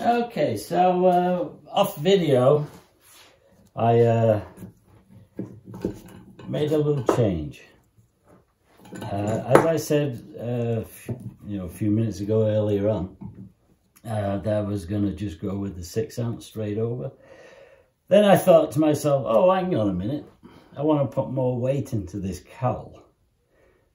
Okay, so uh, off video, I uh, made a little change. Uh, as I said, uh, you know, a few minutes ago earlier on, uh, that I was going to just go with the six ounce straight over. Then I thought to myself, oh, hang on a minute. I want to put more weight into this cowl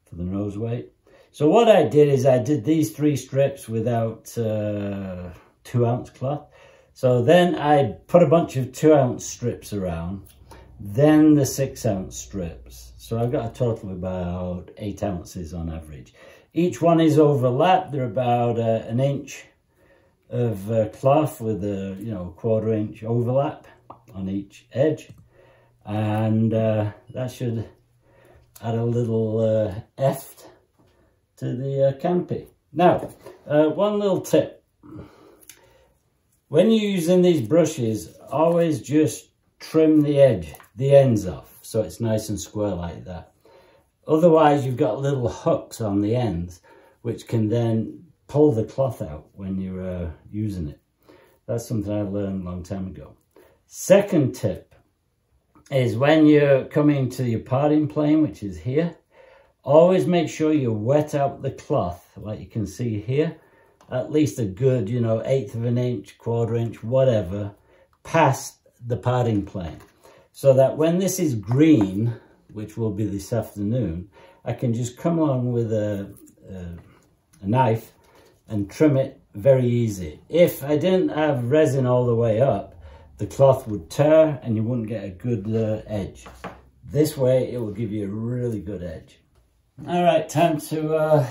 for the nose weight. So what I did is I did these three strips without uh, two ounce cloth. So then I put a bunch of two ounce strips around, then the six ounce strips. So I've got a total of about eight ounces on average. Each one is overlapped. They're about uh, an inch of uh, cloth with a you know quarter inch overlap on each edge. And uh, that should add a little uh, eft to the uh, Campy. Now, uh, one little tip. When you're using these brushes, always just trim the edge, the ends off, so it's nice and square like that. Otherwise, you've got little hooks on the ends, which can then pull the cloth out when you're uh, using it. That's something I learned a long time ago. Second tip is when you're coming to your parting plane, which is here, always make sure you wet out the cloth, like you can see here, at least a good, you know, eighth of an inch, quarter inch, whatever, past the parting plane. So that when this is green, which will be this afternoon, I can just come along with a, a, a knife and trim it very easy. If I didn't have resin all the way up, the cloth would tear and you wouldn't get a good uh, edge. This way, it will give you a really good edge. All right, time to uh,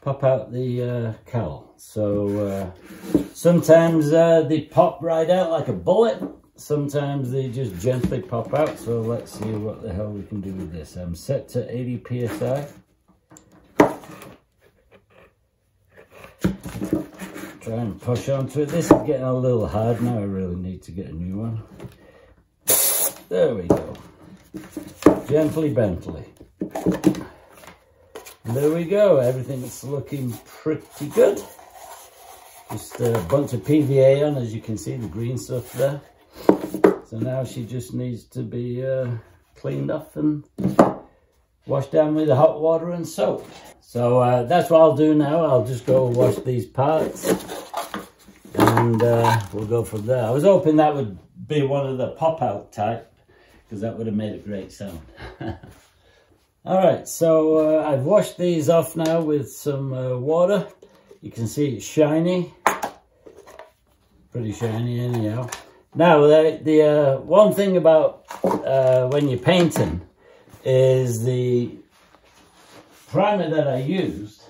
pop out the uh, cowl. So uh, sometimes uh, they pop right out like a bullet. Sometimes they just gently pop out. So let's see what the hell we can do with this. I'm set to 80 PSI. Try and push onto it. This is getting a little hard now. I really need to get a new one. There we go. Gently Bentley. There we go. Everything's looking pretty good. Just a bunch of PVA on, as you can see, the green stuff there. So now she just needs to be uh, cleaned off and washed down with the hot water and soap. So uh, that's what I'll do now. I'll just go wash these parts and uh, we'll go from there. I was hoping that would be one of the pop-out type because that would have made a great sound. All right, so uh, I've washed these off now with some uh, water. You can see it's shiny. Pretty shiny anyhow. Now, the, the uh, one thing about uh, when you're painting is the primer that I used,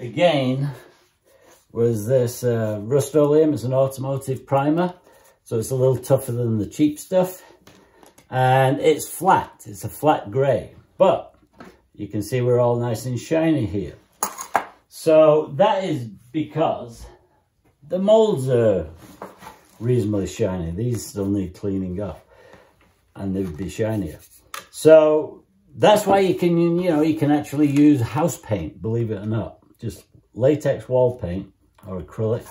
again, was this uh, Rust-Oleum. It's an automotive primer, so it's a little tougher than the cheap stuff and it's flat. It's a flat grey, but you can see we're all nice and shiny here. So that is because the molds are reasonably shiny. These still need cleaning up and they would be shinier. So that's why you can, you know, you can actually use house paint, believe it or not. Just latex wall paint or acrylic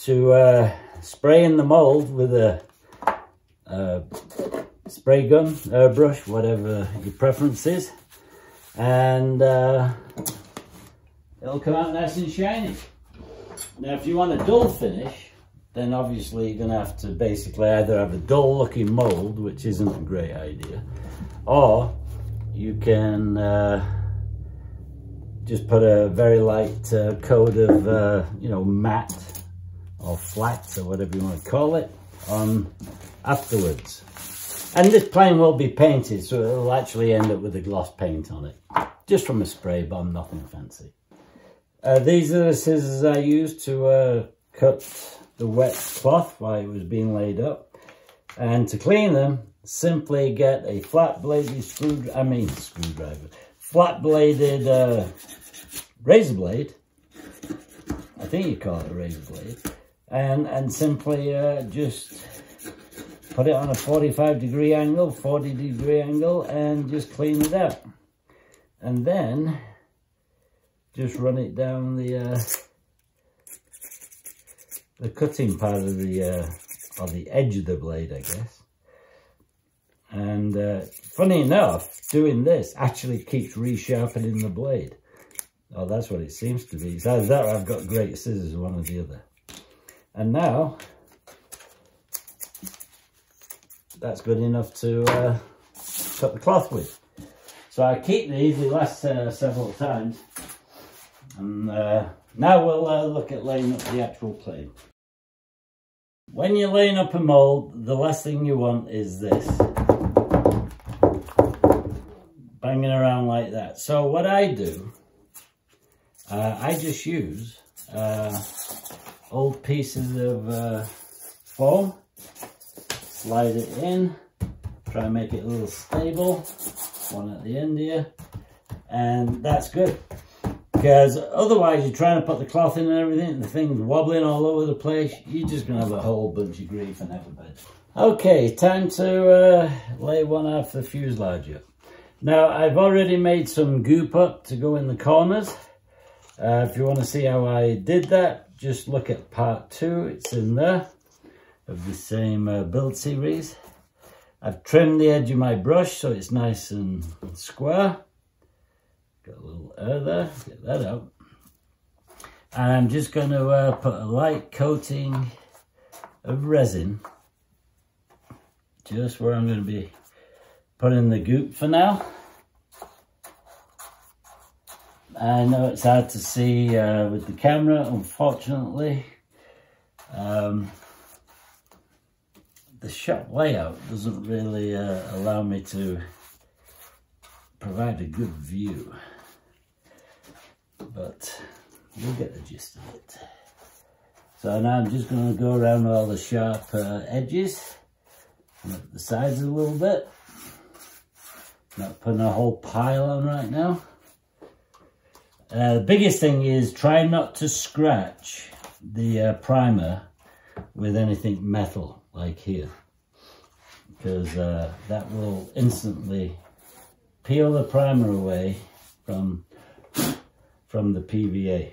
to uh, spray in the mold with a, a spray gun, airbrush, whatever your preference is. And uh, it'll come out nice and shiny. Now, if you want a dull finish, then obviously you're going to have to basically either have a dull looking mold, which isn't a great idea, or you can uh, just put a very light uh, coat of, uh, you know, matte or flat or whatever you want to call it on afterwards. And this plane will be painted, so it'll actually end up with a gloss paint on it. Just from a spray bomb, nothing fancy. Uh, these are the scissors I used to uh, cut the wet cloth while it was being laid up. And to clean them, simply get a flat bladed screw, I mean screwdriver, flat bladed uh, razor blade. I think you call it a razor blade. And, and simply uh, just put it on a 45 degree angle, 40 degree angle, and just clean it up. And then just run it down the uh, the cutting part of the, uh, or the edge of the blade, I guess. And uh, funny enough, doing this actually keeps resharpening the blade. Oh, that's what it seems to be. Either that I've got great scissors, one or the other. And now, that's good enough to uh, cut the cloth with. So I keep these, they last uh, several times. And uh, now we'll uh, look at laying up the actual plane. When you're laying up a mould, the last thing you want is this. Banging around like that. So what I do, uh, I just use uh, old pieces of foam, slide it in, try and make it a little stable, one at the end here, and that's good. Because otherwise you're trying to put the cloth in and everything and the thing's wobbling all over the place you're just gonna have a whole bunch of grief and everybody okay time to uh, lay one half the fuselage up now i've already made some goop up to go in the corners. Uh, if you want to see how i did that just look at part two it's in there of the same uh, build series i've trimmed the edge of my brush so it's nice and square Got a little air there, get that out. And I'm just going to uh, put a light coating of resin just where I'm going to be putting the goop for now. I know it's hard to see uh, with the camera, unfortunately. Um, the shot layout doesn't really uh, allow me to provide a good view but you'll get the gist of it. So now I'm just going to go around all the sharp uh, edges, the sides a little bit. Not putting a whole pile on right now. Uh, the biggest thing is try not to scratch the uh, primer with anything metal like here because uh, that will instantly peel the primer away from from the PVA.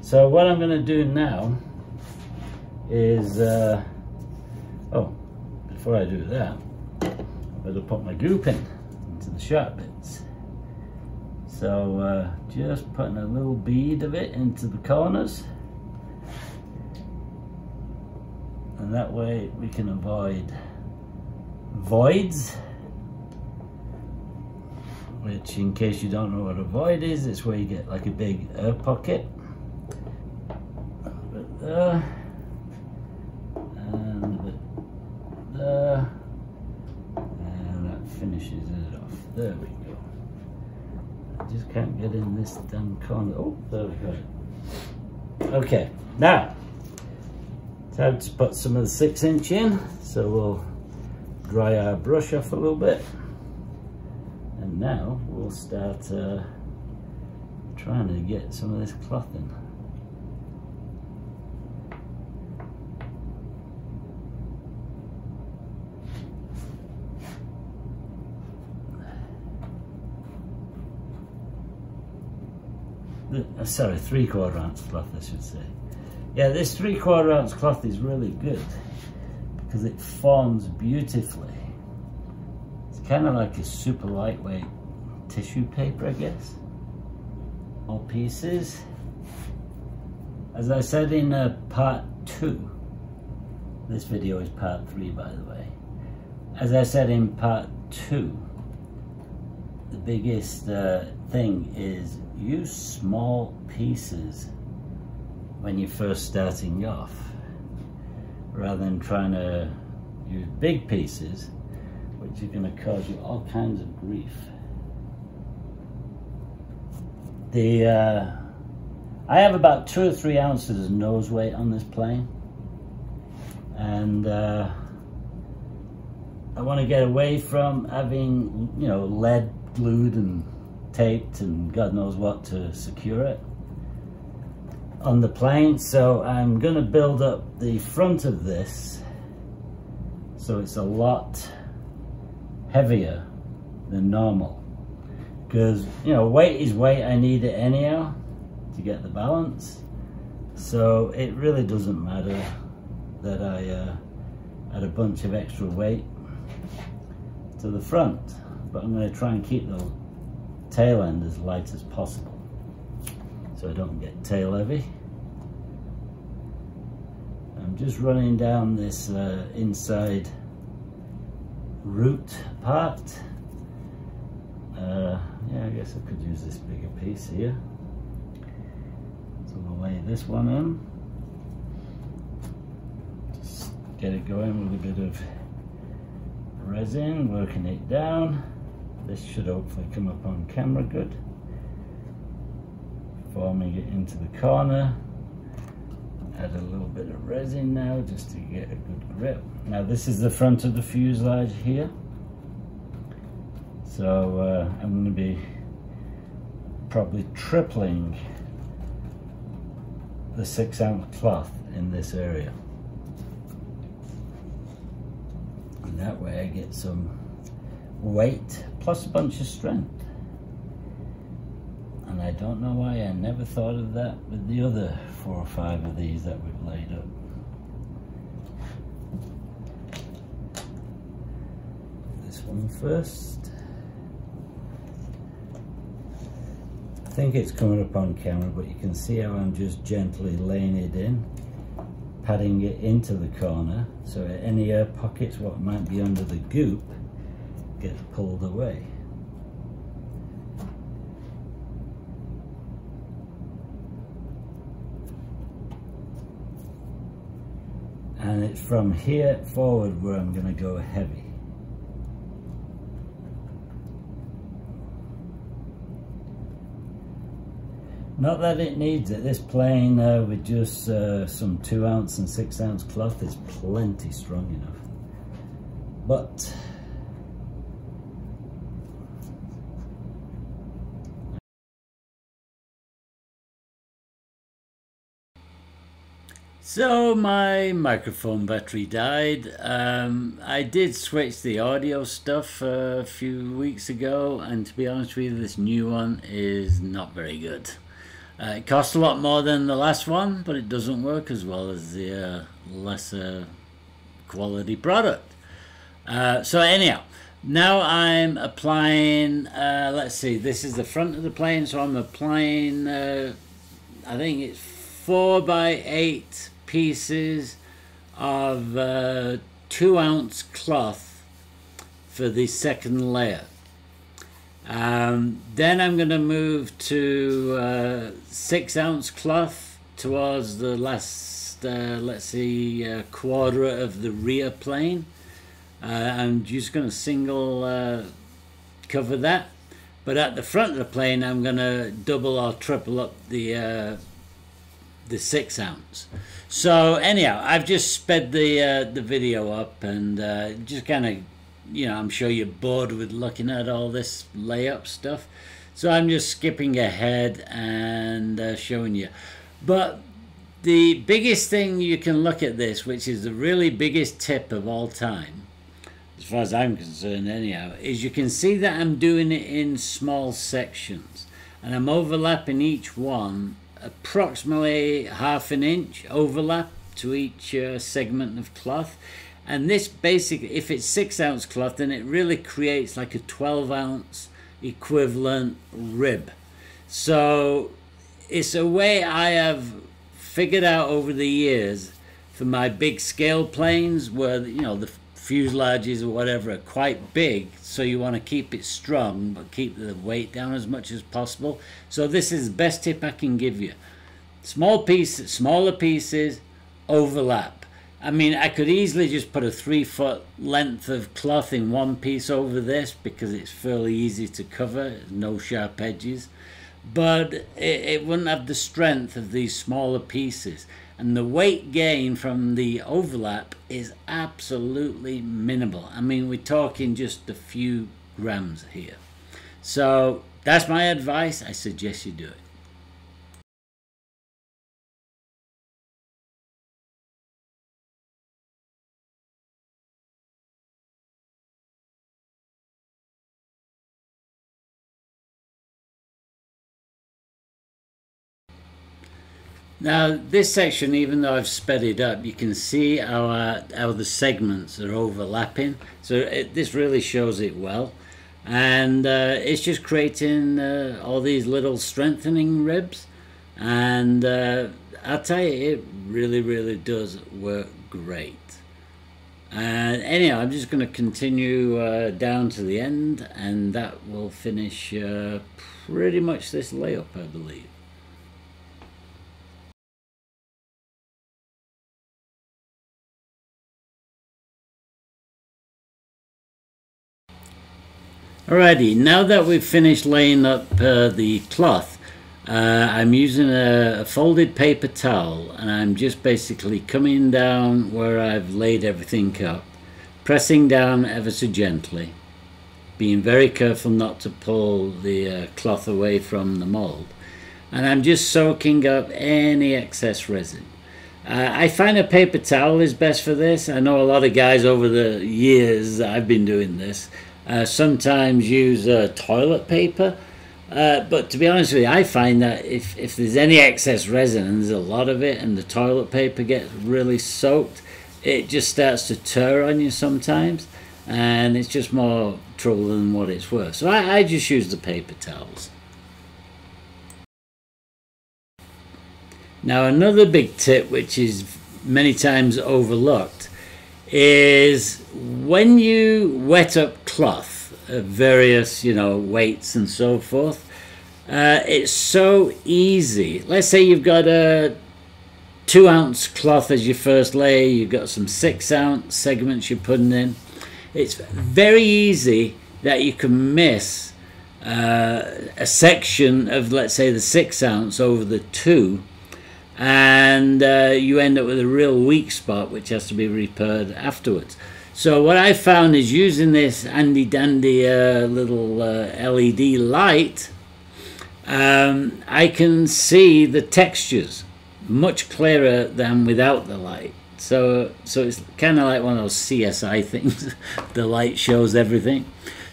So what I'm going to do now is, uh, oh, before I do that, I better put my goop in into the sharp bits. So uh, just putting a little bead of it into the corners. And that way we can avoid voids which in case you don't know what a void is it's where you get like a big air pocket. There and there and that finishes it off. There we go I just can't get in this damn corner. Oh there we go. Okay now time to put some of the six inch in so we'll dry our brush off a little bit. And now we'll start uh, trying to get some of this cloth in. Uh, sorry, three quarter ounce cloth I should say. Yeah, this three quarter ounce cloth is really good because it forms beautifully. It's kind of like a super lightweight tissue paper, I guess. All pieces. As I said in uh, part two, this video is part three, by the way. As I said in part two, the biggest uh, thing is use small pieces when you're first starting off rather than trying to use big pieces, which are going to cause you all kinds of grief. The uh, I have about two or three ounces of nose weight on this plane, and uh, I want to get away from having you know lead glued and taped and God knows what to secure it on the plane. So I'm to build up the front of this so it's a lot heavier than normal. because you know weight is weight I need it anyhow to get the balance so it really doesn't matter that I uh, add a bunch of extra weight to the front but I'm going to try and keep the tail end as light as possible. So I don't get tail heavy. I'm just running down this uh, inside root part. Uh, yeah I guess I could use this bigger piece here. So we'll lay this one in just get it going with a bit of resin working it down this should hopefully come up on camera good. Forming it into the corner. Add a little bit of resin now just to get a good grip. Now this is the front of the fuselage here. So uh, I'm going to be probably tripling the six ounce cloth in this area. And that way I get some weight plus a bunch of strength and I don't know why I never thought of that with the other four or five of these that we've laid up. This one first. I think it's coming up on camera, but you can see how I'm just gently laying it in, padding it into the corner, so any air pockets, what might be under the goop, gets pulled away. and it's from here forward where I'm going to go heavy. Not that it needs it, this plane uh, with just uh, some 2 ounce and 6 ounce cloth is plenty strong enough. But So my microphone battery died. Um, I did switch the audio stuff a few weeks ago and to be honest with you this new one is not very good. Uh, it costs a lot more than the last one but it doesn't work as well as the uh, lesser quality product. Uh, so anyhow, now I'm applying, uh, let's see, this is the front of the plane so I'm applying, uh, I think it's 4 by 8 pieces of uh, two ounce cloth for the second layer. Um, then I'm going to move to uh, six ounce cloth towards the last, uh, let's see, uh, quarter of the rear plane. Uh, I'm just going to single uh, cover that. But at the front of the plane, I'm going to double or triple up the the six ounce. So anyhow, I've just sped the uh, the video up and uh, just kind of, you know, I'm sure you're bored with looking at all this layup stuff. So I'm just skipping ahead and uh, showing you. But the biggest thing you can look at this, which is the really biggest tip of all time, as far as I'm concerned anyhow, is you can see that I'm doing it in small sections. And I'm overlapping each one approximately half an inch overlap to each uh, segment of cloth. And this basically if it's six ounce cloth then it really creates like a 12 ounce equivalent rib. So it's a way I have figured out over the years for my big scale planes where you know the fuselages or whatever are quite big so you want to keep it strong but keep the weight down as much as possible. So this is the best tip I can give you. Small pieces smaller pieces overlap. I mean I could easily just put a three foot length of cloth in one piece over this because it's fairly easy to cover no sharp edges but it, it wouldn't have the strength of these smaller pieces and the weight gain from the overlap is absolutely minimal. I mean, we're talking just a few grams here. So that's my advice. I suggest you do it. Now this section, even though I've sped it up, you can see how, uh, how the segments are overlapping. So it, this really shows it well. And uh, it's just creating uh, all these little strengthening ribs. And uh, I'll tell you, it really, really does work great. And anyhow, I'm just going to continue uh, down to the end and that will finish uh, pretty much this layup, I believe. Alrighty, now that we've finished laying up uh, the cloth, uh, I'm using a, a, folded paper towel and I'm just basically coming down where I've laid everything up, pressing down ever so gently, being very careful not to pull the uh, cloth away from the mold. And I'm just soaking up any excess resin. Uh, I find a paper towel is best for this. I know a lot of guys over the years I've been doing this uh, sometimes use uh, toilet paper. Uh, but to be honest with you, I find that if, if there's any excess resin, and there's a lot of it, and the toilet paper gets really soaked, it just starts to tear on you sometimes, and it's just more trouble than what it's worth. So I, I just use the paper towels. Now another big tip, which is many times overlooked, is when you wet up cloth of various, you know, weights and so forth, uh, it's so easy. Let's say you've got a two ounce cloth as your first layer, you've got some six ounce segments you're putting in. It's very easy that you can miss uh, a section of, let's say, the six ounce over the two and uh, you end up with a real weak spot which has to be repaired afterwards. So what I found is using this handy dandy uh, little uh, LED light, um, I can see the textures much clearer than without the light. So, so it's kind of like one of those CSI things. the light shows everything.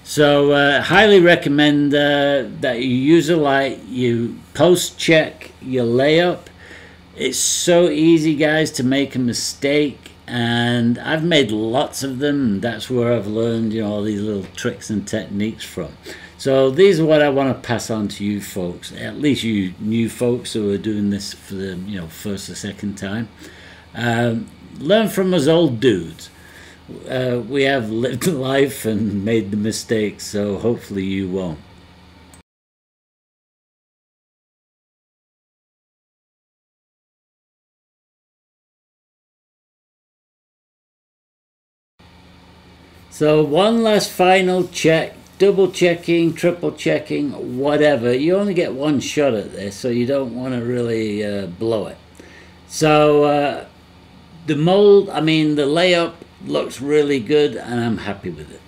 So uh, highly recommend uh, that you use a light, you post check your layup, it's so easy, guys, to make a mistake, and I've made lots of them. That's where I've learned, you know, all these little tricks and techniques from. So these are what I want to pass on to you folks, at least you new folks who are doing this for the, you know, first or second time. Um, learn from us old dudes. Uh, we have lived life and made the mistakes, so hopefully you won't. So one last final check, double checking, triple checking, whatever. You only get one shot at this, so you don't want to really uh, blow it. So uh, the mold, I mean the layup looks really good and I'm happy with it.